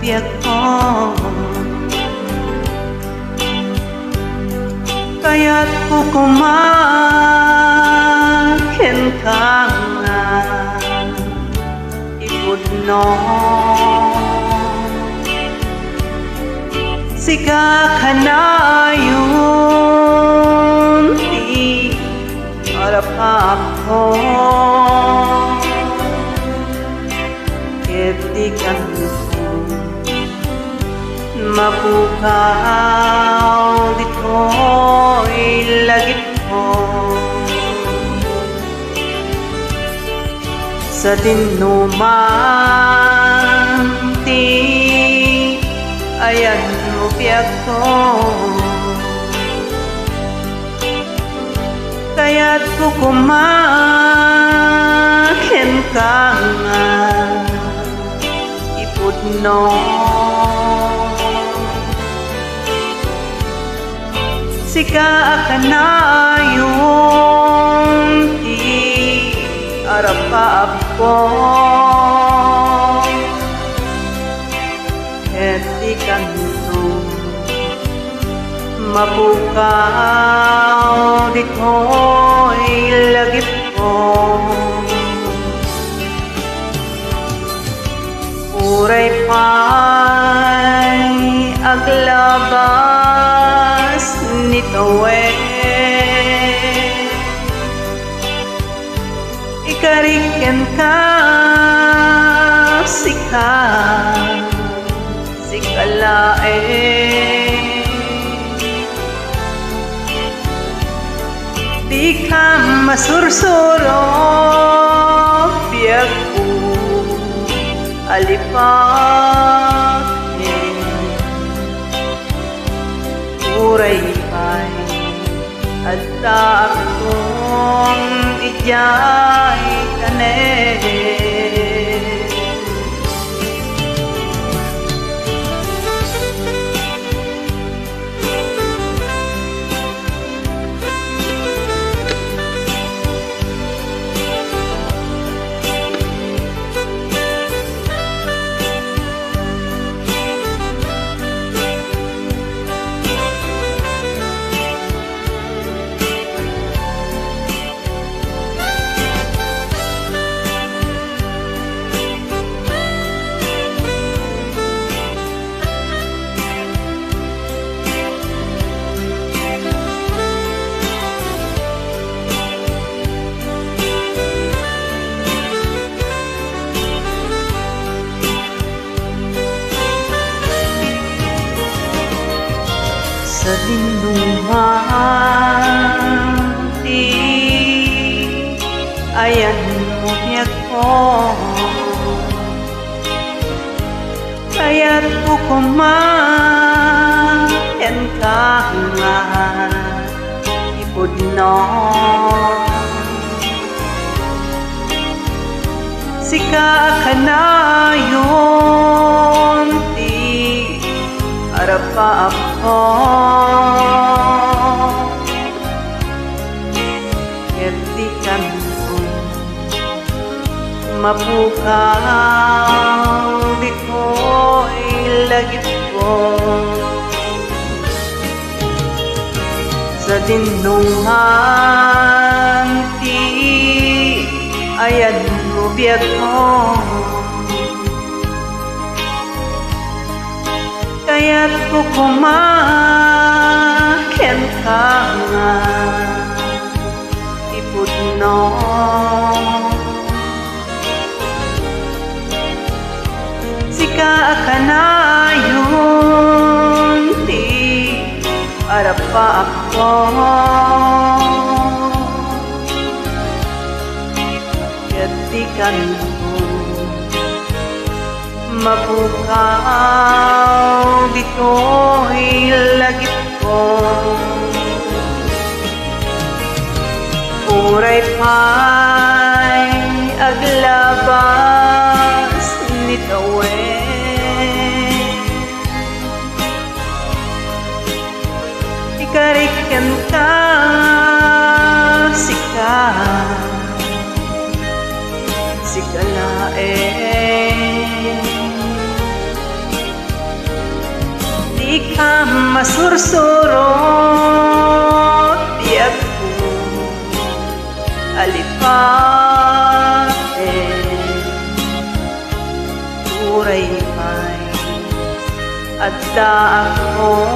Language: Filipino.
việc khó kaya't kukumakin ka nga ibudno siga ka na yun di harap ako Kitikan mo Mapukaw dito'y lagit ko Sa dinuman Di ayan mo biyak ko. Kaya't ko kumakin ka nga Ipudno Sika ka na yung di arap pa ako Eti kanto Mapukaw di ko'y lagip ko. Uray pa'y Ikariken ka sika sikalae Di ka masursuro Biyak ko alipakin Uray pa'y at akong ijay है Selindungan hati Ayahmu yakom Kaya't ko kumayan ka nga Ipod Sika ka na yun Di Para pa Ketikan ko Mapukaw di ko'y lagit ko. Sa dinungan di ayan mo biyak ko ここま kentanga si Jika akanayon di para pa ako Ketikan ko mabukas dito'y lagit ko. Uray pa'y aglabas nitawe Ikarikan ka sika. Sikalae ka masursurot. Di ako alipate. Turay pa'y at da akong ditiyay